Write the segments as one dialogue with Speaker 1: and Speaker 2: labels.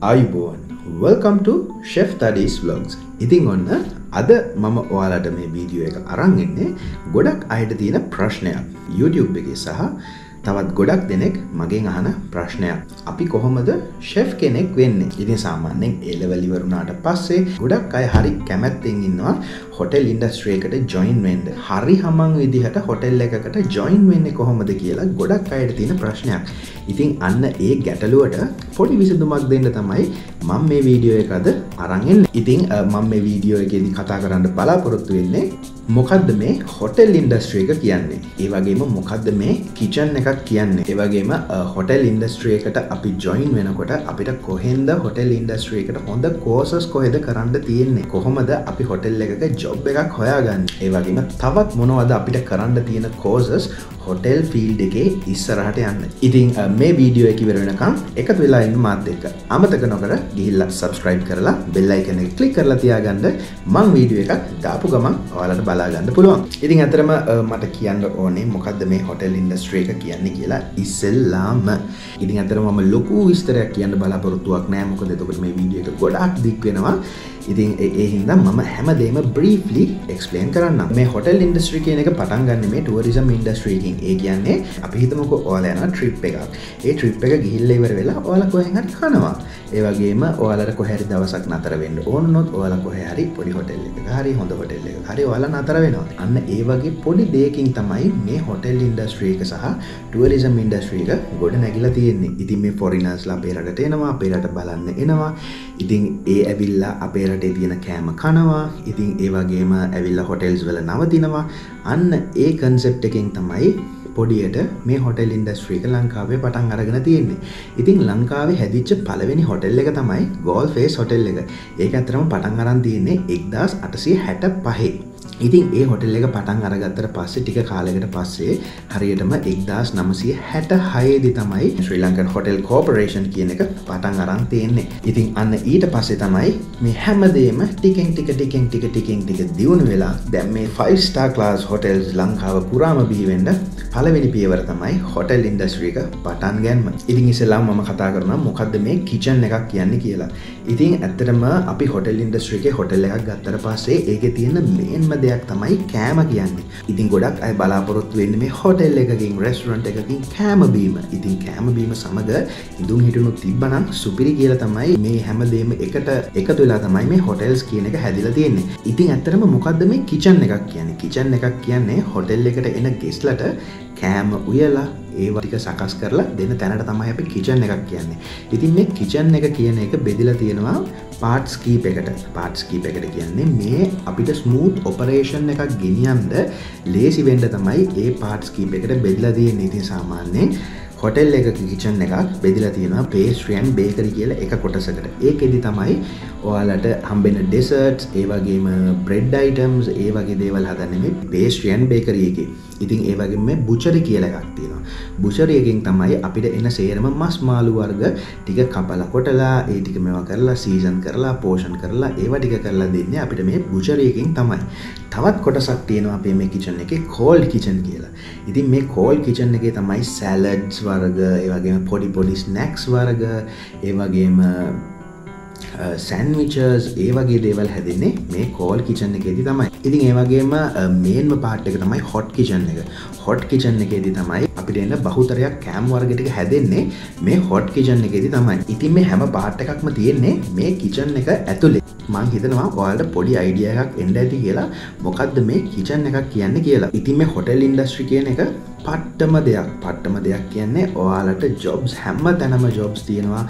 Speaker 1: අයිබෝන්. වල්කම්ට ෂෙෆ් තඩස් වලොග්ස් ඉතිං ඔන්න අද මම ඔයාලට මේ වීඩියෝ එක අරංගෙන්නේ ගොඩක් අයට තියෙන ප්‍රශ්නයක්. YouTube එක සහ තවත් ගොඩක් දෙනෙක් මගෙන් අහන ප්‍රශ්නයක්. අපි කොහොමද ෂෙෆ් කෙනෙක් වෙන්න? ඉතින් සාමාන්‍යෙන් ඒලවලිවරුණාට පස්සේ ගොඩක් අය හරි කැමැත්තෙන් ඉන්නවා. හොටෙල් ඉන්ඩස්ට්‍රේකට ජොයින් වෙන්ඩ හරි හමං විදිහට හොටෙල් එකකට ජොයින් වෙන්න කොහොමද කියලා ගොඩක් අයට තියෙන ප්‍රශ්නයක්. ඉතින් අන්න ඒ ගැටලුවට පොඩි විසඳුමක් දෙන්න තමයි මං මේ වීඩියෝ එකද අරගෙන් ඉතිං මං මේ වීඩියෝ එකෙදි කතා කරන්න බලාපොරොත්තු වෙන්නේ මොකක්ද මේ හොටෙල් ඉන්ඩස්ට්‍රේක කියන්නේ? ඒ වගේම මොකක්ද මේ කිචන් එකක් කියන්නේ? ඒවගේම හොටෙල් ඉන්ඩස්ට්‍රේකට අපි ජොයින් වෙනකොට අපිට කොහෙන්ද හොටෙල් ඉන්ඩස්ට්‍රේකට හොඳ කෝසස් කොහෙද කරන්න තියෙන්නේ? කොහොමද අපි හොටෙල් එකක ජොබ් එකක් හොයාගන්න. ඒවගේම තවත් මොනවද අපිට කරන්න තියෙන කෝසස් හොටෙල් ෆිල්ඩ් එකේ ඉස්සරහට යන්න. ඉතින් මේ වීඩියෝ එක වෙරෙනකම් එකතු වෙලා ඉන්න මාත් එක්ක අමතක නොකර ගිහිල්ල සබස්ක්‍රයිබ් කරලා බෙල්ලයි කන කලික් කරලා තියාගන්න. මං වීඩියෝ එකක් දාපු ගමන් ඔයාලට බලාගන්න පුළුවන්. ඉතින් ඇතරම මට කියන්න ඕනේ මොකක්ද මේ හොටෙල් ඉන්ඩස්ට්‍රේ එක කියන්නේ කියලා ඉස්සෙල්ලාම. ඉතින් ඇතර ම ලොකු විස්තරයක් කියන්න බලාපොරොත්තුවක් නෑ. මොකද එතකට මේ වීඩිය එක ගොඩක් දික් වෙනවා. ඉතින් ඒ හින්දා මම හැමදේම බ්‍රීෆ්ලි එක්ස්පලේන් කරන්න මේ හොටල් ඉන්ඩස්ට්‍රි කියන එක පටන් ගන්න මේ ටුවරිසම් ඉන්ඩස්ට්‍රීකින් ඒ කියන්නේ අපි හිතමක ඕල යන ට්‍රිප් එකක්. ඒ ට්‍රිප් එක ගිහිල්ල ඉවර වෙලා ඕල කොහෙහට කනවා. ඒවගේම ඕලට කොහැරි දවසක් නතර වෙන්න ඕන්නොත් ඕල කොහැරි පොඩි හොටෙල් එක හරි හොඳ හොටෙල් එක හරි ඕල නතර වෙනවා. අන්න ඒ වගේ පොඩි දෙයකින් තමයි මේ හොටෙල් ඉන්ඩස්ට්‍රීක සහ ටුවරිසම් ඉන්ඩස්ට්‍රීක ගොඩ නැගිලා තියෙන්නේ. ඉතින් මේ ෆොරිනස්ලා පේරට එනවා පේරට බලන්න එනවා. ඉතින් ඒ ඇවිල්ලා අපේරට රටේ තියෙන කෑම කනවා. ඉතින් ඒ වගේම ඇවිල්ල හොටෙල්ස් වල නවතිනවා. අන්න ඒ කන්සෙප් එකෙන් තමයි පොඩියට මේ හොටෙල් ඉන්ඩස්ට්‍රීක ලංකාවේ පටන් අරගෙන තියෙන්නේ. ඉතින් ලංකාවේ හැදිච්ච පලවෙනි හොටෙල් එක තමයි ගෝල් ෆේස් හොටෙල් එක. ඒක ඇතරම පටන් අරන් තියන්නේ එක්දස් අටසිය හැට පහේ ඉතින් ඒ හොටෙල් එක පටන් අරගත්තර පස්සේ ටික කාලෙකට පස්සේ හරියටම එක්දස් නමසය හැට හයේදි තමයි ශ්‍රී ලංකන් හොටෙල් කෝපරේෂන් කියන එක පටන් අරන් තියෙන්නේ. ඉතින් අන්න ඊට පස්සේ තමයි මේ හැමදේම ටිකෙන් ටික ටිකෙන් ටික ටිකෙන් ටික දියුණු වෙලා දැම් මේ ෆයිස්ටා ලාස් හොටෙල්ස් ලංකාව පුරාම බීවෙන්ඩ පලවෙනි පියවර තමයි හොටෙල් ඉන්ඩස්ට්‍රීක පටන් ගැන්ම. ඉතින් ඉසෙල්ලා මම කතා කරන මොකක්ද මේ කිචන් එකක් කියන්න කියලා. ඉතින් ඇත්තරම අපි හොටෙල් ඉන්ඩස්ට්‍රිකේ හොටෙල් එකක් ගත්තර පස්සේ ඒක තියෙන මේන්මද දෙයක් තමයි කෑම කියන්නේ. ඉතින් ගොඩක් අයි බලාපොරොත්තු වෙන්න මේ හොටෙල් එකකින් රෙස්ටරන්ට් එකකින් කෑමබීම ඉතින් කෑමබීම සමඟ ඉදුම් හිටුණු තිබ්බනම් සුපිරි කියල තමයි මේ හැමදේම එකට එකතු වෙලා තමයි මේ හොටෙල්ස් කියන එක හැදිල තියෙන්නේ. ඉතින් ඇත්තරම මොකක්ද මේ කිචන් එකක් කියන්නේ? කිචන් එකක් කියන්නේ හොටෙල් එකට එන ගෙස්ලට කෑම උයලා ඒවටික සකස් කරලා දෙන්න තැනට තමයි අප කිචන් එකක් කියන්නේ. ඉතින් මේ කිචන් එක කියන එක බෙදිලා තියෙනවා පාට්ස් කීප එකට. පාට්ස් කීප එකට කියන්නේ මේ අපිට ස්මූත් ඔපරේෂන් එකක් ගෙනියන්ද ලේසි වෙන්ඩ තමයි ඒ පාට්ස් කීප එකට බෙදලා තිය නීති සාමාන්‍යයෙන් හොටෙල් එක කිචන් එකක් බෙදිලා තියෙනවා පේස්ට්‍රියන් බේකරි කියල එක කොටසකට. ඒක එදි තමයි ඔයාලට හම්බෙන ඩෙසර්ට් ඒවගේම බ්‍රෙඩ් අයිටම්ස් ඒ වගේ දේවල් හදන්න මේ පේස්ට්‍රියන් බේකරියගේ ඉතින් ඒවගේ මේ බුචරි කියල එකක් තියෙනවා. බුචරියකින් තමයි අපිට එන සේරම මස් මාළු වර්ග ටික කපල කොටලා ඒ ටික මෙවා කරලා සීසන් කරලා පෝෂන් කරලා ඒවා ටික කරලා දෙන්න අපිට මේ බුචරියකින් තමයි. තවත් කොටසක් තියෙනවා අපේ මේ කිචන් එක කෝල් කිචන් කියලා. ඉතින් මේ කෝල් කිචන් එක තමයි සැලඩ්ස් වර්ග ඒවගේම පොඩි පොඩි ස්නැක්ස් වර්ග ඒවගේම සැන්විචර්ස් ඒ වගේ දේවල් හැදන්නේ මේ කෝල් කිචන් එකෙදි තමයි. ඉතින් ඒවගේම මේන්ම පාට් එක තමයි හොට් කිචන් එක. හොට් කිචන් එකෙදි තමයි අපිට එන්න බහුතරයක් කෑම් වර්ගටික හැදෙන්නේ මේ හොට් කිචන් එකෙදි තමයි. ඉතින් මේ හැම පාට් එකක්ම තියෙන්නේ මේ කිචන් එක ඇතුළේ මං හිතනවා ඔයාලට පොඩි අයිඩිය එකක් එන්ඩ ඇති කියලා. මොකක්ද මේ කිචන් එකක් කියන්න කියලා. ඉතින් මේ හොටෙල් ඉන්ඩස්ට්‍රි කියන එක පට්ටම දෙයක්. පට්ටම දෙයක් කියන්නේ ඔයාලට ජොබ්ස් හැම්ම තැනම ජොබ්ස් තියෙනවා.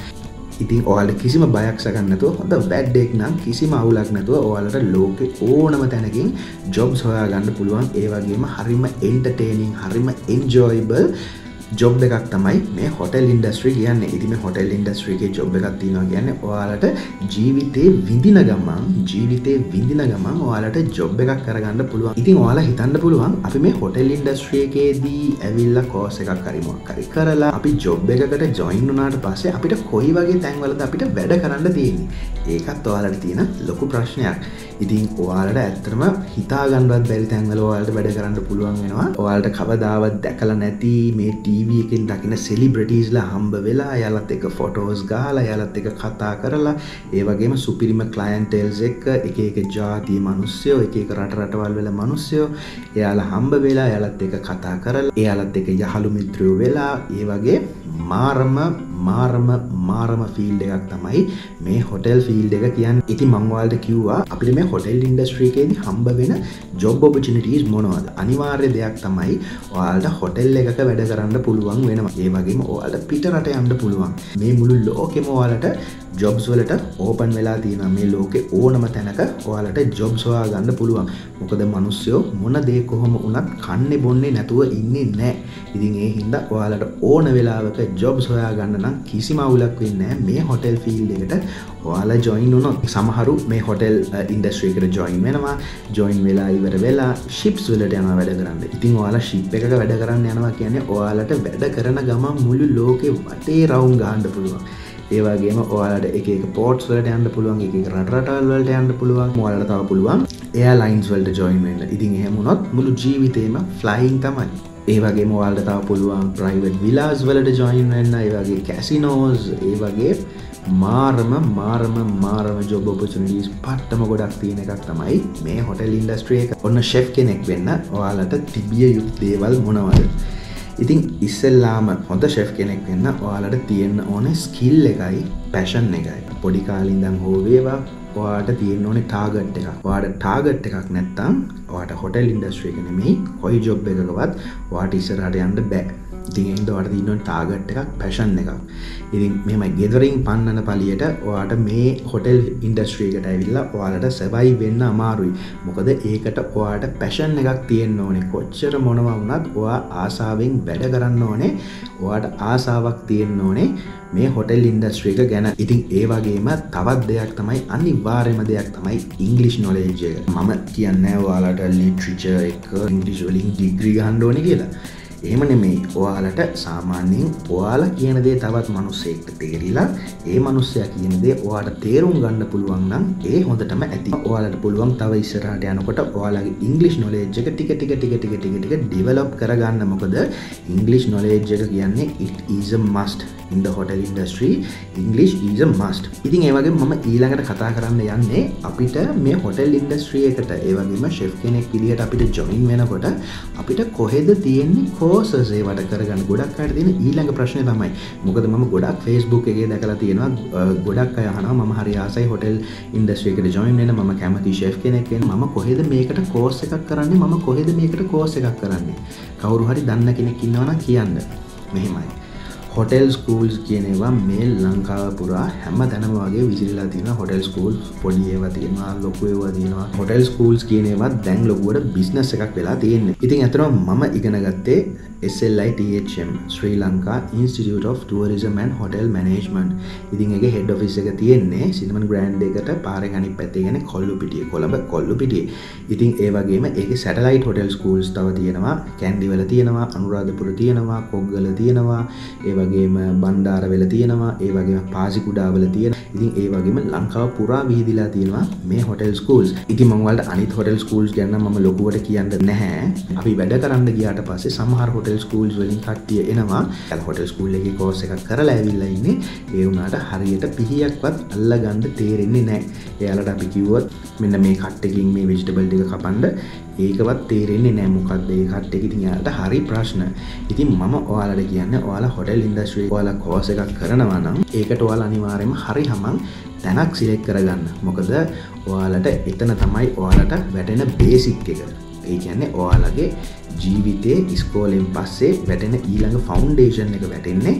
Speaker 1: ඉතින් ඔයාල කිසිම බයක් සගන්නතු හොඳ වැඩ්ඩෙක් නම් කිසිම අවුලක් නැතුව ඔයාලට ලෝක ඕනම තැනකින් ජොබ් සොයා ගන්න පුළුවන් ඒවගේම හරිම එන්ටර්ටේනිං හරිම එන්ජෝයිබල් ජොබ් එකක් තමයි මේ හොටල් ඉන්ඩස්ට්‍රී කියන්න. ඉතිම හොටල් ඉන්ඩස්ට්‍රීගේ ජොබ් එකක් තිනවා කියන්න ඔයාලට ජීවිතේ විඳින ගමන් ජීවිතේ විඳින ගමන් ඔයාලට ජොබ් එකක් කරගන්න පුළුවන්. ඉතින් ඔයාලා හිතන්න පුළුවන් අපි මේ හොටල් ඉන්ඩස්ට්‍රියකේදී ඇවිල්ල කෝස එකක් කරිමක් කරි කරලා අපි ජොබ් එකකට ජොයින් වනාට පස්සේ අපිට කොයි වගේ තැන්වලද අපිට වැඩ කරන්න තියෙන්නේ? ඒකත් ඔයාලට තියෙන ලොකු ප්‍රශ්නයක්. ඉතින් ඔයාලට ඇත්තරම හිතාගන්නවත් බැරි තැන්වල ඔයාලට වැඩ කරන්න පුළුවන් වෙනවා. ඔයාලට කවදාවත් දැකල නැති මේ ටී ටීව එකින් දකින සෙලිබ්‍රටීස්ලා හම්බ වෙලා යාලත් එක ෆොටෝස් ගාලා යාලත් එක කතා කරලා ඒවගේම සුපිරිම කලයින්ටේල්ස් එක්ක එක එක ජාතිය මනුස්්‍යයෝ එක එක රට රටවල් වෙල මනුස්්‍යයෝ එයාලා හම්බ වෙලා යාලත් එක කතා කරලා එයාලත් එක යහළු මිත්‍රයෝ වෙලා ඒ වගේ මාරම මාරම මාරම ෆිල්ඩ එකක් තමයි මේ හොටෙල් ෆිල්ඩ එක කියන්න. ඉති මංවාල්ට කිව්වා අපිට මේ හොටෙල් ඉන්ඩස්ට්‍රීකේද හම්බ වෙන ජොබ් ඔපචිනිටස් මොනවද? අනිවාර්ය දෙයක් තමයි ඔයාල්ට හොටෙල් එකක වැඩ කරන්න පුළුවන් වෙනවා. ඒ වගේම ඔයාලට පිට රට යන්න පුළුවන්. මේ මුළු ලෝකෙම ඔයාලට ජොබ්ස් වලට ඕපන් වෙලා තියෙන මේ ලෝකෙ ඕනම තැනක ඔයාලට ජොබ් සොයා ගන්න පුළුවන්. මොකද මනුස්්‍යයෝ මොන දේ කොහොම වනත් කන්නේ බොන්නේ නැතුව ඉන්නේ නෑ ඉතින් ඒ හින්ද ඔයාලට ඕන වෙලාවක ජොබ් සොයා ගන්න නම් කිසි මවුලක් වෙන්න මේ හොටෙල් ෆිල් එකට ඔයාලා ජොයින් වුනොත් සමහරු මේ හොටෙල් ඉන්ඩස්ට්‍රීකට ජොයින් වෙනවා. ජොයින් වෙලා ඉවර වෙලා ශිප්ස් වලට යන වැඩ කරන්න. ඉතින් ඔයාලා ශිප් එක වැඩ කරන්න යනවා කියන්නේ ඔයාලට වැඩ කරන ගමන් මුළු ලෝකෙ වටේ රවුන් ගාන්ඩ පුළුවන්. ඒවාගේම ඔයාලට එක පෝට්ස් වලට යන්න පුළුවන් එක රටරටල් වලට යන්න පුළුවන් මොලට තව පුළුවන්. එයා ලයින්ස් වලට ජොයින් වෙන්න. ඉතින් එහෙමුණොත් මුළු ජීවිතේම ෆ්ලයින් තමයි. ඒවගේ මොවාල්ට තාව පුළුවන් ප්‍රයිවට් විලාස් වලට ජොයින් වෙන්න ඒවගේ කැසිනෝස් ඒ වගේ මාරම මාරම මාරම ජොබ ඔපචනිස් පට්ටම ගොඩක් තියෙන එකක් තමයි මේ හොටල් ඉන්ඩස්ට්‍රිය එක. ඔන්න ශෙෆ් කෙනෙක් වෙන්න ඔයාලට තිබිය යුත් දේවල් මොනවද? ඉතින් ඉස්සල්ලාම හොඳ ශෙෆ් කෙනෙක් වෙන්න ඔයාලට තියෙන්න්න ඕන ස්කිල් එකයි පැෂන් එකයි. පොඩි කාලින්දම් හෝවේවා ඔයාට තියෙන ඕනේ ටාගට් එකක්. වාට ටාගට් එකක් නැත්තම් වාට හොටල් ඉන්ඩස්ට්‍රේ කනෙමයි කොයි ජොබ් එකකවත් වාට ඉස්සරට යන්න බෑ. ඉතින්ද වට තින්නට ටාගට් එකක් පැෂන් එකක්. ඉතින් මෙම ගෙදරින් පන්නන පලියට ඔයාට මේ හොටෙල් ඉන්ඩස්ට්‍රීකට ඇවිල්ලා ඔයාලට සැබයි වෙන්න අමාරුයි. මොකද ඒකට ඔයාට පැෂන් එකක් තියෙන්න්න ඕනේ. කොච්චර මොනවා වුණත් ඔයා ආසාාවෙන් වැඩ කරන්න ඕනේ. ඔයාට ආසාාවක් තියෙන්න්න ඕනේ මේ හොටෙල් ඉන්ඩස්ට්‍රීක ගැන. ඉතින් ඒ වගේම තවත් දෙයක් තමයි අනි වාරම දෙයක් තමයි ඉංගලිෂ් නොලේජය මම කියන්න වාලට ලිට්‍රිච එක ඉංගලිස්වලින් ඩිග්‍රී හන්ඩෝනි කියලා. එහෙම නෙමෙයි. ඔයාලට සාමාන්‍යයෙන් ඔයාලා කියන දේ තවත් මනුස්සෙක්ට තේරිලා ඒ මනුස්සය කියන දේ ඔයාට තේරුම් ගන්න පුළුවන් නම් ඒ හොඳටම ඇති. ඔයාලට පුළුවන් තව ඉස්සරහට යනකොට ඔයාලගේ ඉංග්ලිෂ් නොලේජ් එක ටික ටික ටික ටික ටික ටික ඩිවලොප් කරගන්න. මොකද ඉංග්ලිෂ් නොලේජ් එක කියන්නේ it is a must. In the hotel industry English is a must. ඉතින් ඒවගේ මම ඊළඟට කතා කරන්න යන්නේ අපිට මේ හොටල් ඉන්ඩස්ට්‍රිය එකට. ඒවගේම ශෙෆ් කෙනෙක් විදිහට අපිට ජොයින් වෙනකොට අපිට කොහෙද තියෙන්නේ කෝසසේ වට කරගන්න. ගොඩක් අයට තියෙන ඊළඟ ප්‍රශ්නය තමයි. මොකද ම ගොඩක් ෆෙස්බුක් එකේ දැකලා තියෙනවා ගොඩක් අයහන ම හරි ආසයි හොටල් ඉන්ඩස්ට්‍රේකට ජොයින් වෙන ම කැමති ශෙෆ් කෙනෙක්ෙන් ම කොහෙද මේකට කෝස් එකක් කරන්නේ? මම කොහෙද මේකට කෝස එකක් කරන්නේ? කවුරු හරි දන්න කෙනෙක් ඉන්නවන කියන්න. මෙහෙමයි. හොටෙල් ස්කූල්ස් කියනවා මේ ලංකාව පුරා හැම තැනම වගේ විසිරලා තින හොටෙල් ස්කූල් පොඩි ඒව තියෙනවා ලොකු ඒවා තියෙනවා. හොටෙල් ස්කූල්ස් කියනවත් දැන් ලොකුවට බිස්නස් එකක් වෙලා තියෙන්නේ. ඉතින් ඇතරම මම ඉගෙන ගත්තේ SLITHM Sri Lanka institute of tourism and hotel management ඉතින් එක හෙඩ් ඔෆිස් එක තියෙන්නේ සිනමන් ග්‍රන්ඩ් එකට පාරගනි පැතිගෙන කොල්ලු පිටිය කොළඹ කොල්ලු පිටිය. ඉතින් ඒවගේම ඒක සැටලයිට හොටෙල් ස්කූල්ස් තව තියෙනවා කැන්ඩිවල තියෙනවා අනුරාධපුර තියෙනවා කොග්ගල තියෙනවා. ඒවගේ වගේම බණ්ඩාර වෙල තියෙනවා ඒ වගේ පාසි කුඩාවල තියෙන. ඉතින් ඒ වගේම ලංකාව පුරා විහිදිලා තියෙනවා මේ හොටල් ස්කූල්ස් ඉති මංවලට අනිත් හොටල් ස්කූල්ස් ගැන්න ම ලොකුවට කියන්න නැහැ. අපි වැඩ කරන්න ගියාට පස්සේ සමහර හොටල් ස්කූල්ස් වලින් කට්ටිය එනවා. ඇල් හොටල් ස්කූල් එක කෝස එකක් කරලා ඇවිල්ලා ඉන්නේ. ඒ වුණාට හරියට පිහියක්වත් අල්ල ගන්ඩ තේරෙන්නේ නෑ එයාලට අපි කිව්වොත් මෙන්න මේ කට්ටකින් මේ විජිටබල් ටික කපන්ඩ ඒකවත් තේරෙන්නේ නෑ මොකක්ද ඒ කට්ට ඉතින් යාට හරි ප්‍රශ්න. ඉතින් මම ඔයාලට කියන්න ඔයාලා හොටල් ඉන්දස්්‍රී ඔයාල කෝස එකක් කරනවා නම් ඒකට ඔයාල අනිවාරයම හරි හමන් තැනක් සිලෙක් කරගන්න. මොකද ඔයාලට එතන තමයි ඔයාලට වැටෙන බේසික් එක. ඒ කියන්නේ ඔයාලගේ ජීවිතය ඉස්කෝලෙන් පස්සේ වැටෙන ඊළඟ ෆෞන්ඩේෂන් එක වැටෙන්නේ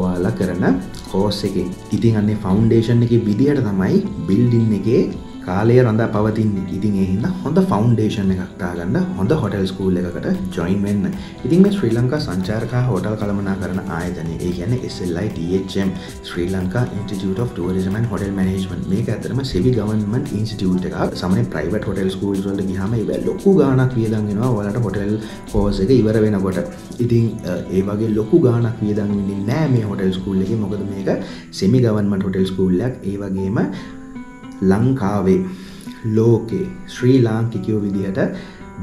Speaker 1: ඔයාලා කරන කෝස් එක. ඉතින් අන්නේ ෆෞන්ඩේෂන් එක විදිහට තමයි බිල්ඩින් එකේ කාලය රඳා පවතින් ඉතින් එහින්න හොඳ ෆෞන්ඩේෂන් එකක් දාගන්න හොඳ හොටල් ස්කූල් එකකට ජොයින් වෙන්න. ඉතින් මේ ශ්‍රී ලංකා සංචාරකා හොටල් කළමනා කරන ආයතනය ඒ ගැන SLITHM Sri Lanka Institute of Tourism and Hotel Management. මේක ඇතරම සෙවි ගවන්මන් ඉන්ස්ටිටියුට් එක සමන ප්‍රයිවට් හොටල් ස්කූල් වලට ගහම ඉව ලොකු ගානක් වියදන්ගෙනවා වලට හොටල් කෝස එක ඉවර වෙනකොට. ඉතින් ඒ වගේ ලොකු ගානක් වියදන්න්නේ නෑ මේ හොටල් ස්කූල් එක. මොකද මේක සෙමි ගවන්මට හොටල් ස්කූල්ලක් ඒ වගේම ලංකාවේ ලෝකේ ශ්‍රී ලාංකිකයෝ විදිහට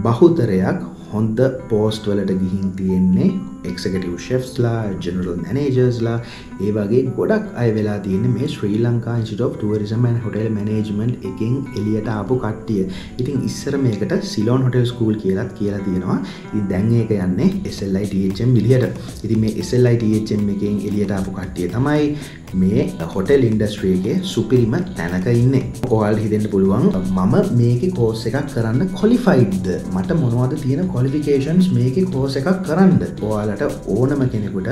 Speaker 1: බහුතරයක් හොඳ පෝස්ට් වලට ගිහින් තියෙන්නේ එක්කටව ශෙෆ්ස්ලා ජනරල් මැනේජර්ස්ලා ඒ වගේ ගොඩක් අය වෙලා තියන්න මේ ශ්‍රී ලංකා ඉන්සිට ටරිසමන් හොටල් මනේජමන්ට් එකින් එලියට ආපු කට්ටිය. ඉතින් ඉස්සර මේකට සිලෝන් හොටල් ස්කූල් කියලත් කියලා තියෙනවා. දැන් ඒක යන්නේ SLITHM විදිහට ඉති මේ SLITHM එකින් එලියට ආපු කට්ටිය තමයි මේ හොටෙල් ඉන්ඩස්ට්‍රියගේ සුපිරිම තැනක ඉන්න. ඔයාල් හිතෙන්ට පුළුවන් මම මේක කෝස් එකක් කරන්න කොලිෆයිඩ්ද මට මොනවද තියෙන කොලිෆිකේන්ස් මේක කෝස එකක් කරන්න? ඔයාලට ඕනම කෙනෙකුට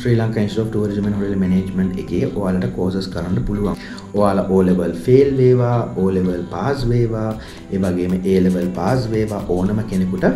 Speaker 1: ශ්‍රී ලංකා ෝ ටරිසම හොල මනේජමන්් එක ඔයාලට කෝසස් කරන්න පුළුවන්. ඔයාල ඕලෙවල් ෆෙල් වේවා ඕලෙවල් පාස් වේවා ඒවගේම ඒලෙවල් පාස් වේවා ඕනම කෙනෙකුට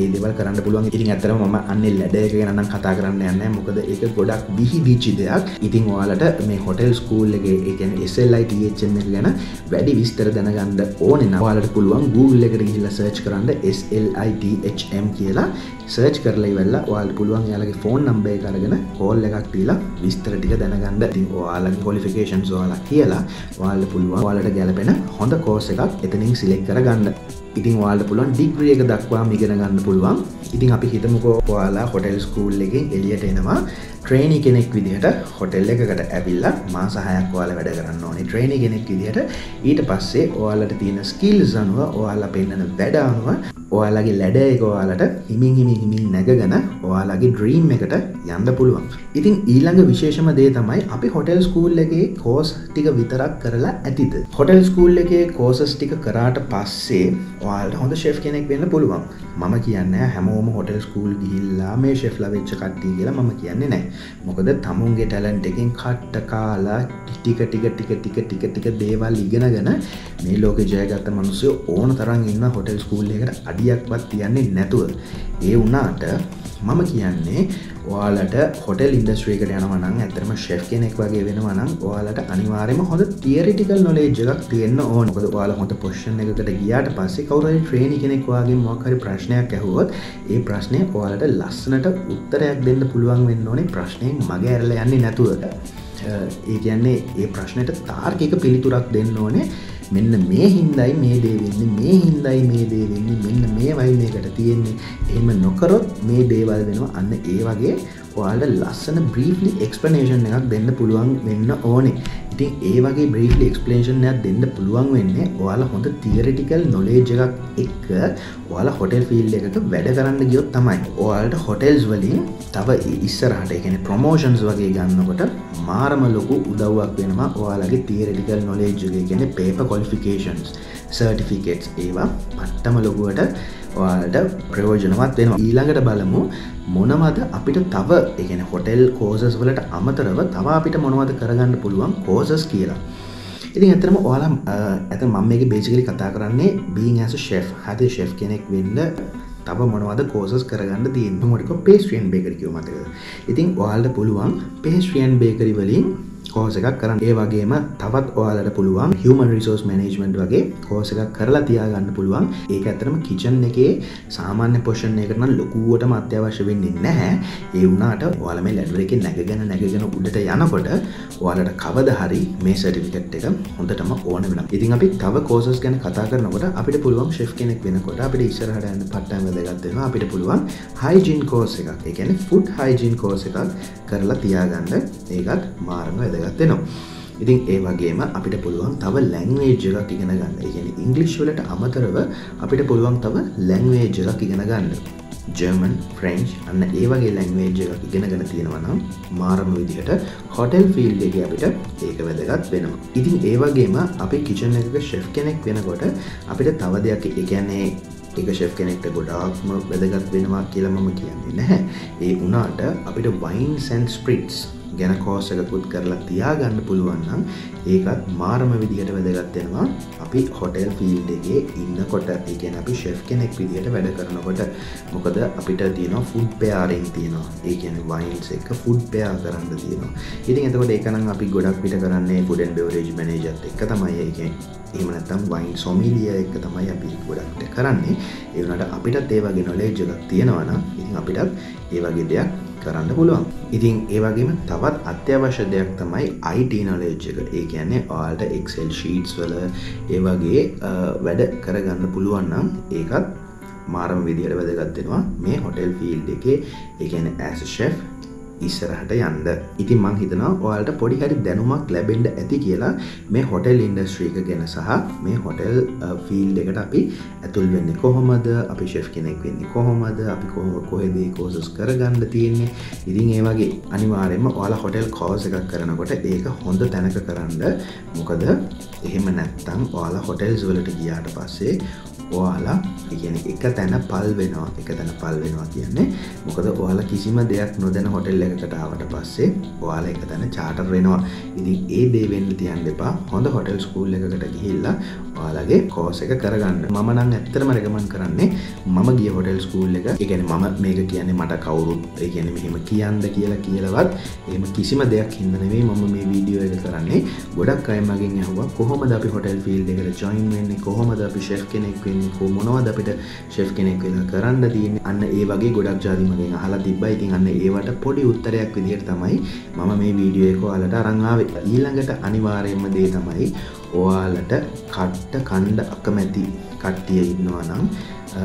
Speaker 1: ඒ දෙවල් කරන්න පුළුවන්. ඉතින් ඇතරම ම අන්න ලැඩයක ගන්න කතා කරන්න යන්න මොකද ඒක ගොඩක් බිහි දිච්චි දෙයක්. ඉතින් ඔයාලට මේ හොටෙල් ස්කූල්ලගේ ඒකන SLITHM ගැන වැඩි විස්තර දැනගන්න ඕන නවාලට පුළුවන් Google එකට ගිහිල්ල සර්ච් කරන්න SLITHM කියලා. සර්ච් කරලයි වෙල්ලා වාල් පුළුවන් යාලගේ ෆෝන් නම්බේ කරගෙන කෝල් එකක් තිීලා විස්තර ටික දැනගන්න ති ඔයාලගේ කොලිෆිකේෂන් වාලා කියලා වාල්ල පුළුවන් වාලට ගැලපෙන හොඳ කෝස එකක් එතනින් සිලෙක් කරගන්න. ඉතින් වාල්ට පුළුවන් ඩිග්‍රිය එක දක්වා මිගෙන ගන්න පුළුවන්. ඉතින් අපි හිතමුකෝ ඔයාලා හොටෙල් ස්කූල් එකෙන් එලියට එනවා. ට්‍රේනි කෙනෙක් විදිහට හොටෙල් එකකට ඇවිල්ල මාසාහයක් වාල වැඩ කරන්න ඕනි. ට්‍රේනි කෙනෙක් විදිහට ඊට පස්සේ ඔයාලට තියෙන ස්කිල් සනුව ඔයාලා පෙන්න්නන වැඩ අනුව ඔයාලගේ ලැඩ එක ඔයාලට හිමින් හිමි හිමින් නැගගන ඔයාලගේ ඩ්‍රීම් එකට යන්න පුළුවන්. ඉතින් ඊළඟ විශේෂම දේ තමයි අපි හොටෙල් ස්කූල් එකේ කෝස් ටික විතරක් කරලා ඇතිද? හොටෙල් ස්කූල් එකේ කෝසස් ටික කරාට පස්සේ ඔයාල්ට හොඳ ශෙෆ් කෙනෙක් වෙන්න පුළුවන්. මම කියන්න හැමෝම හොටෙල් ස්කූල් ගිහිල්ලා මේ ශෙෆ්ල වෙච්ච කට්ටි කියලා ම කියන්නේ නෑ. මොකද තමුන්ගේ ටැලන්ට එකින් කට්ට කාලා ටික ටික ටික ටික ටික ටික දේවල් ඉගෙනගෙන මේ ලෝක ජයගත්ත මනුසය ඕන තරන් ඉන්න හොටෙල් ස්කූල් එකට අඩි අඩියක්වත් තියන්නේ නැතුව. ඒ වුනාට මම කියන්නේ ඔයාලට හොටල් ඉන්ඩස්ට්‍රීකට යනවනන් ඇතරම ශෙෆ් කෙනෙක් වගේ වෙනවනම් ඔයාලට අනිවාරම හොඳ තියරිටිකල් නොලේජ්ජක් තියන්න ඕනකද වාල හොඳ පොෂ්ෂන් එකකට ගියාට පස්සේ කවර ට්‍රේණි කෙනෙක් වගේ මොකරි ප්‍රශ්නයක් ඇහුවොත් ඒ ප්‍රශ්නය ඔයාලට ලස්සනට උත්තරයක් දෙන්න පුළුවන් වෙන්න ඕනේ. ප්‍රශ්නයෙන් මගේ ඇරල යන්නේ නැතුව. ඒ කියන්නේ ඒ ප්‍රශ්නයට තාර්කික පිළිතුරක් දෙන්න ඕනේ. මෙන්න මේ හින්දයි මේ දේවෙන්නේ මේ හින්දයි මේ දේවෙන්නේ මෙන්න මේ වයි මේකට තියෙන්නේ. එහෙම නොකරොත් මේ දේවල් වෙනවා. අන්න ඒ වගේ ඔයාලට ලස්සන බ්‍රීෆලි එක්ස්පනේෂන් එකක් දෙන්න පුළුවන් වෙන්න ඕනේ. ඉතින් ඒ වගේ බ්‍රීෆලි එක්ස්පලේෂන්යක් දෙන්න පුළුවන් වෙන්නේ ඔයාලා හොඳ තියරටිකල් නොලේජ් එකක් එක්ක ඔයාලා හොටෙල් ෆිල් එකට වැඩ කරන්න ගියොත් තමයි ඔයාලට හොටෙල්ස් වලින් තව ඉස්සරහට එකන ප්‍රමෝෂන්ස් වගේ ගන්නකොට මාරම ලොකු උදව්වක් වෙනවා ඔයාලගේ තියරටිකල් නොලේජ්ගේ ගැන පේප කොල්ෆිකේන්ස් සර්ටිෆිකෙට්ස් ඒවා පට්ටම ලොකුවට ඔයාලට ප්‍රයෝජනවත් වෙනවා. ඊළඟට බලමු මොනවද අපිට තව. එකන හොටෙල් කෝසස් වලට අමතරව තව අපිට මොනවද කරගන්න පුළුවන් කෝසස් කියලා. ඉතින් ඇතරම ඔයාලා ඇත මම මේක බේසිකලි කතා කරන්නේ බීන් ඇස ශෙෆ් හද ශෙෆ් කෙනෙක් වෙන්න තව මොනවද කෝසස් කරගන්න තියන්න. මොටික පේස්ට්‍රියන් බේකරකිව මතක ඉතින් ඔයාල්ට පුළුවන් පේස්ට්‍රියන් බේකරි වලින් කෝස එකක් කරන්න. ඒ වගේම තවත් ඔයාලට පුළුවන් හමන් රිසෝස් මනේජමෙන්ට් වගේ කෝස එකක් කරලා තියාගන්න පුළුවන්. ඒක ඇතරම කිචන් එකේ සාමාන්‍ය පොෂණ එකරන ලොකුවට අත්‍යවශ්‍ය වෙන්නේ නැහැ. ඒ වුනාට ඔයාලම ලැඩුව එක නැගගෙන නැගෙන උඩට යනකොට ඔයාලට කවද හරි මේ සටිෆිකට් එක හොඳටම ඕන වෙන ඉතින් අපි තව කෝසස් ගැන කතා කරනකොට අපිට පුළුවන් ශෙෆ් කෙනෙක් වෙනකොට අපිට ඉස්සරහට යන්න පට්ටම වැදගත්වෙන අපිට පුළුවන් හයිජීන් කෝස එකක්. එකන ෆුඩ් හයිජීන් කෝස එකක් කරලා තියාගන්න. ඒකත් මාරම වැදග වැදගත්වෙනවා. ඉතින් ඒ වගේම අපිට පුළුවන් තව ලැංවේජ් එකක් ඉගෙන ගන්න. ඉගෙන ඉංගලිෂ් වලට අමතරව අපිට පුළුවන් තව ලැංවේජ් එකක් ඉගෙන ගන්න. ජර්මන් ෆ්‍රෙන්ච් අන්න ඒ වගේ ලැංවේජ් එකක් ඉගෙනගෙන තියෙනවනම් මාරම විදිහට හොටෙල් ෆිල්ඩ එක අපිට ඒක වැදගත් වෙනවා. ඉතින් ඒ වගේම අපි කිචන එක ශෙෆ් කෙනෙක් වෙනකොට අපිට තව දෙයක් එකන්නේ එක ශෙෆ් කෙනෙක්ට ගොඩාක්ම වැදගත් වෙනවා කියලා මම කියන්නේ නැහැ. ඒ වනාට අපිට වයින් සැන් ස්ප්‍රිට්ස් ගැන කෝසකකුත් කරලා තියාගන්න පුළුවන්නම් ඒකත් මාරම විදිහට වැදගත්වෙනවා අපි හොටෙල් ෆිල්ඩ එකේ ඉන්නකොට ඒකැන අපි ශෙෆ් කෙනෙක් විදිහට වැඩ කරනකොට මොකද අපිට තියෙන ෆුඩ් පයාරෙන් තියෙනවා. ඒකැන වයින්ස් එක ෆුඩ් පයා කරන්න තියෙනවා. ඉතින් එතකොට ඒකනම් අපි ගොඩක් පිට කරන්නේ ෆුඩන් බෙවරේජ් මනේජත් එක තමයි. ඒකෙන් එමනත්තම් වයින් සොමිලිය එක තමයි අපි ගොඩක්ට කරන්නේ. ඒවනට අපිටත් ඒවගේ නොලේජ්ජලක් තියෙනවනම් ඉතින් අපිටත් ඒවගේ දෙයක් කරන්න පුළුවන්. ඉතින් ඒවගේම තවත් අත්‍යවශ්‍ය දෙයක් තමයි අයිට නොලේජ් එක. ඒ කියන්නේ ආල්ට එක්සෙල් ශීටස් වල ඒවගේ වැඩ කරගන්න පුළුවන්නම් ඒකත් මාරම විදිහට වැදගත්වෙනවා මේ හොටෙල් ෆිල්් එකේ. එකන ඇස් ෂෙෆ් ඉස්සරහට යන්ද ඉතින් මං හිතනවා ඔයාලට පොඩි හරි දැනුමක් ලැබෙන්ඩ ඇති කියලා මේ හොටෙල් ඉන්ඩස්ට්‍රීක ගැන සහ මේ හොටෙල් ෆිල් එකට අපි ඇතුල් වෙන්න කොහොමද? අපි ශෙෆ් කෙනෙක් වෙන්නේ කොහොමද? අපි කොහොම කොහෙදේ කෝසස් කරගන්න තියෙන්නේ? ඉතින් ඒ වගේ අනිවාරෙන්ම ඔයාලා හොටෙල් කෝස එකක් කරනකොට ඒක හොඳ තැනක කරන්න. මොකද එහෙම නැත්තම් ඔයාලා හොටෙල්ස් වලට ගියාට පස්සේ ඔයාලා කියන එක තැන පල් වෙනවා එක තැන පල් වෙනවා කියන්නේ මොකද ඔයාලා කිසිම දෙයක් නොදැන හොටෙල් එකකටාවට පස්සේ ඔයාල එක තැන චාටර් වෙනවා. ඉතින් ඒ දේවෙන්න තියන් දෙපා හොඳ හොටෙල් ස්කූල් එකකට ගිහිල්ලා ඔයාලගේ කෝස එක කරගන්න. මම නම් ඇත්තරම රෙකමන් කරන්නේ මම ගිය හොටෙල් ස්කූල් එක. එකන මම මේක කියන්නේ මට කවුරුත් ඒගැන මෙහෙම කියන්ද කියලා කියලවත් එම කිසිම දෙයක් හිදනවේ මම මේ වීඩියෝ එක කරන්නේ. ගොඩක් අයමගින් ඇහවා කොහොම අපි හොටෙල් ෆිල් එකට ජොයින් වෙන්නේ? කොහොමද අපි ශෙෆ් කෙනෙක් වෙන්න? කෝ මොනවද අපිට ශෙෆ් කෙනෙක් වෙලා කරන්න තියන අන්න ඒ වගේ ගොඩක් ජාතිමගෙන් අහලා තිබ්බයි ඉතින් අන්න ඒවට පොඩි උත්තරයක් විදිහට තමයි මම මේ වීඩියෝ එක ඔයාලට අරංආාව ඊළඟට අනිවාරයෙන්ම දේ තමයි ඔයාලට කට්ට කණ්ඩ අකමැති කට්ටිය ඉන්නවා නම්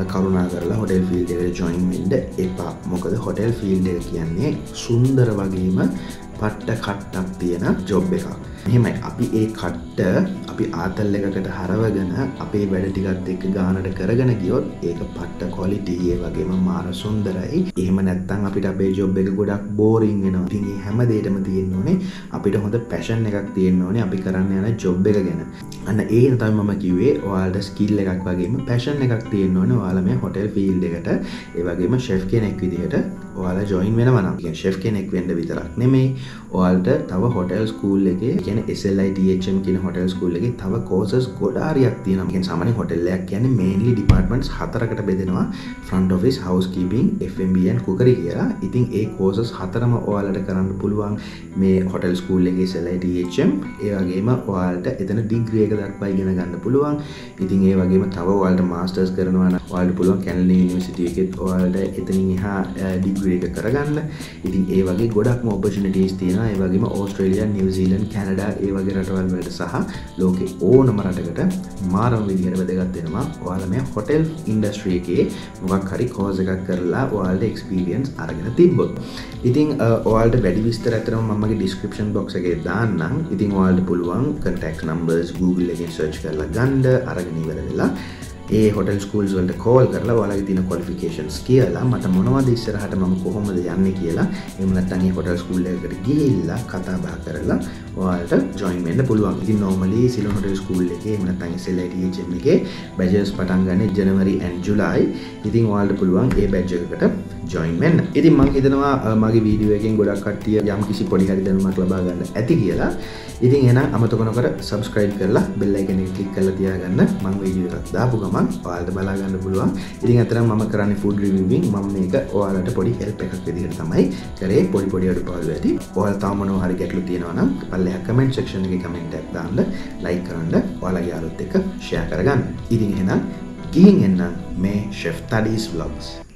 Speaker 1: කරුණා කරලා හොටෙල් ෆිල්ඩ ජොයින්මෙන්ඩ එපා. මොකද හොටෙල් ෆිල්ඩ කියන්නේ සුන්දර වගේම පට්ට කට්ටක් තියෙන ජොබ් එකක්. මෙහෙමයි අපි ඒ කට්ට අපි ආතල් එකකට හරවගෙන අපේ වැඩ ටිකත් එක්ක ගානට කරගෙන ගියොත් ඒක පට්ට කොලිටියේ වගේම මාර සුන්දරයි. එහෙම නැත්තම් අපිට අපේ ජොබ් එක ගොඩක් බෝරිං වෙනවා. ඉතින් මේ හැම දෙයකම තියෙන්න ඕනේ අපිට හොඳ පැෂන් එකක් තියෙන්න ඕනේ අපි කරන්න යන ජොබ් එක ගැන. අන්න ඒ තමයි මම කිව්වේ ඔයාලට ස්කිල් එකක් වගේම පැෂන් එකක් තියෙන්න ඕනේ ඔයාලා මේ හොටෙල් ෆීල්ඩ් එකට. ඒ වගේම ෂෙෆ් කෙනෙක් විදිහට ඔයාලා ජොයින් වෙනවා නම්. කියන්නේ ෂෙෆ් කෙනෙක් වෙන්න විතරක් නෙමෙයි. ඔයාලට තව හොටෙල් ස්කූල් එකේ කියන්නේ SLITHM කියන හොටෙල් ස්කූල් එකේ තව කෝසස් ගොඩාරියක් තියෙනවා. කියන්නේ සාමාන්‍ය හොටෙල් එකක් කියන්නේ මේන්ලි ඩිපාර්ට්මන්ට්ස් හතරකට බෙදෙනවා. Front office, housekeeping, F&B and cookery කියලා. ඉතින් ඒ කෝසස් හතරම ඔයාලට කරන්න පුළුවන් මේ හොටෙල් ස්කූල් එකේ SLITHM. ඒ වගේම ඔයාලට එතන ඩිග්‍රී එක දක්වා ඉගෙන ගන්න පුළුවන්. ඉතින් ඒ වගේම තව ඔයාලට මාස්ටර්ස් කරනවා නම් ඔයාලට පුළුවන් කැනඩා යුනිවර්සිටි එකෙත් ඔයාලට එතනින් එහා ඩිග්‍රී එක කරගන්න. ඉතින් ඒ වගේ ගොඩක්ම ඔපර්චුනිටිස් තියෙනවා. ඒ වගේම ඕස්ට්‍රේලියා, නිව්සීලන්ඩ්, කැනඩා ඒ වගේ රටවල් වලට සහ ලෝකෙ ඕනම රටකට මාරම විදිහට වැදගත් වෙනවා. ඔයාලා මේ හොටෙල් ඉන්ඩස්ට්‍රී එකේ මොකක් හරි කෝස් එකක් කරලා ඔයාලට එක්ස්පීරියන්ස් අරගෙන තිබ්බොත්. ඉතින් ඔයාලට වැඩි විස්තර ඇතරම මගේ ඩිස්ක්‍රපෂන් බොක්ස එකේ දාන්නම්. ඉතින් ඔයාලට පුළුවන් කටක් නම්බර්ස් Google එකෙන් සර්ච් කරලා ගන්ඩ අරගෙන ඉවර වෙලා ඒ හොටල් ස්කූල්ස් වලට කෝල් කරලා ඔයාලගේ තියෙන ක්වොලිෆිකේෂන්ස් කියලා මට මොනවද ඉස්සරහට මම කොහොමද යන්නේ කියලා. එහෙම නැත්නම් ඒ හොටල් ස්කූල් එකකට ගිහිල්ලා කතා බහ කරලා ඔයාලට ජොයින් වෙන්න පුළුවන්. ඉතින් normally සිලෝන් හොටල් ස්කූල් එකේ එහෙම නැත්නම් SLITHM එකේ බැචලර්ස් පටන් ගන්න ජනවරි and ජුලයි. ඉතින් ඔයාලට පුළුවන් ඒ බැච් එකකට ජොයින් වෙන්න. ඉතින් මම හිතනවා මගේ වීඩියෝ එකෙන් ගොඩක් කට්ටිය යම් කිසි පොඩි හරි දැනුමක් ලබා ගන්න ඇති කියලා. ඉතින් එහෙනම් අමතක නොකර subscribe කරලා bell icon එක click කරලා තියාගන්න. මම වීඩියෝ එකක් දාපු ගමන් ඔයාලට බලා ගන්න පුළුවන්. ඉතින් අතරම මම කරන්නේ food reviewing. මම මේක ඔයාලට පොඩි help එකක් විදිහට තමයි කරේ. පොඩි පොඩි අඩුපාඩු ඇති. ඔයාලා තාම මොනවා හරි ගැටලු තියෙනවා නම් පල්ලෙහා comment section එකේ comment එකක් දාන්න, like කරන්න, ඔයාලගේ යාළුවොත් එක්ක share කරගන්න. ඉතින් එහෙනම් ගිහින් එන්නම් මේ chef studies vlogs